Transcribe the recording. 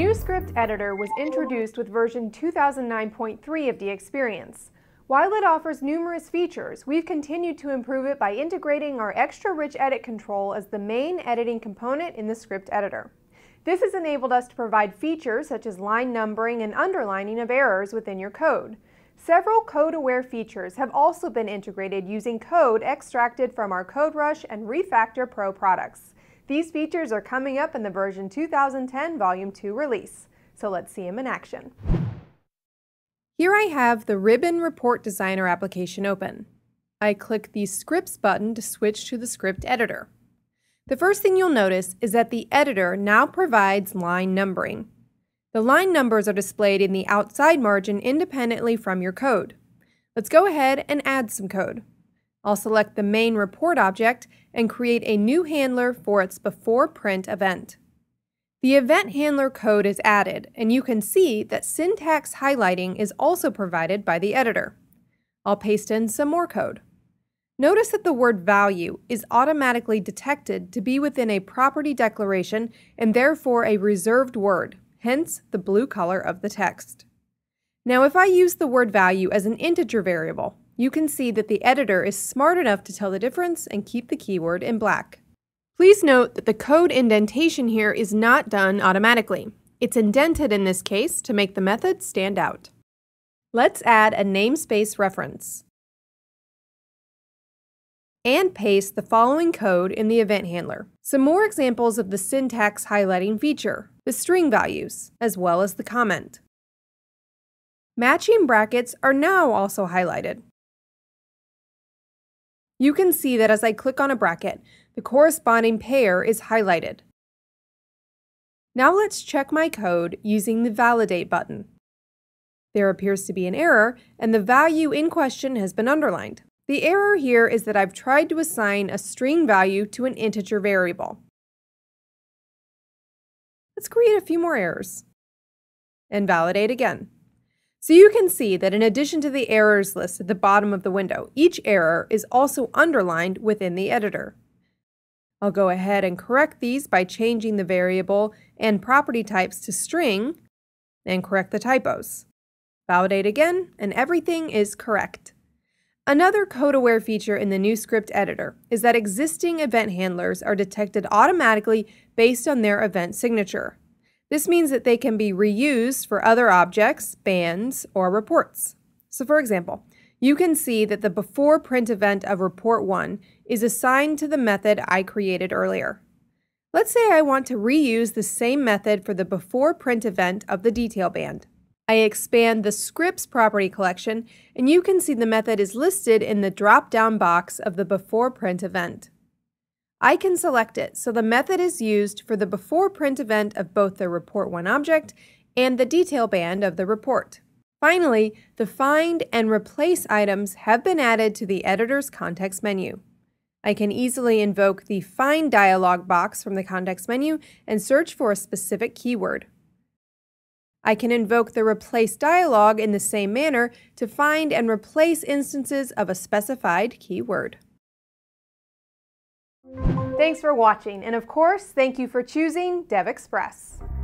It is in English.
new script editor was introduced with version 2009.3 of DXperience. While it offers numerous features, we've continued to improve it by integrating our XtraRichEdit control as the main editing component in the script editor. This has enabled us to provide features such as line numbering and underlining of errors within your code. Several code-aware features have also been integrated using code extracted from our CodeRush and Refactor Pro products. These features are coming up in the version 2010 Volume 2 release, so let's see them in action. Here I have the Ribbon Report Designer application open. I click the Scripts button to switch to the script editor. The first thing you'll notice is that the editor now provides line numbering. The line numbers are displayed in the outside margin independently from your code. Let's go ahead and add some code. I'll select the main report object and create a new handler for its before print event. The event handler code is added, and you can see that syntax highlighting is also provided by the editor. I'll paste in some more code. Notice that the word value is automatically detected to be within a property declaration and therefore a reserved word hence the blue color of the text. Now if I use the word value as an integer variable, you can see that the editor is smart enough to tell the difference and keep the keyword in black. Please note that the code indentation here is not done automatically. It's indented in this case to make the method stand out. Let's add a namespace reference and paste the following code in the event handler. Some more examples of the syntax highlighting feature, the string values, as well as the comment. Matching brackets are now also highlighted. You can see that as I click on a bracket, the corresponding pair is highlighted. Now let's check my code using the Validate button. There appears to be an error, and the value in question has been underlined. The error here is that I've tried to assign a string value to an integer variable. Let's create a few more errors. And validate again. So you can see that in addition to the errors list at the bottom of the window, each error is also underlined within the editor. I'll go ahead and correct these by changing the variable and property types to string and correct the typos. Validate again, and everything is correct. Another code-aware feature in the new script editor is that existing event handlers are detected automatically based on their event signature. This means that they can be reused for other objects, bands, or reports. So for example, you can see that the before print event of report 1 is assigned to the method I created earlier. Let's say I want to reuse the same method for the before print event of the detail band. I expand the scripts property collection, and you can see the method is listed in the drop-down box of the before print event. I can select it, so the method is used for the before print event of both the report 1 object and the detail band of the report. Finally, the find and replace items have been added to the editor's context menu. I can easily invoke the find dialog box from the context menu and search for a specific keyword. I can invoke the replace dialog in the same manner to find and replace instances of a specified keyword. Thanks for watching, and of course, thank you for choosing DevExpress.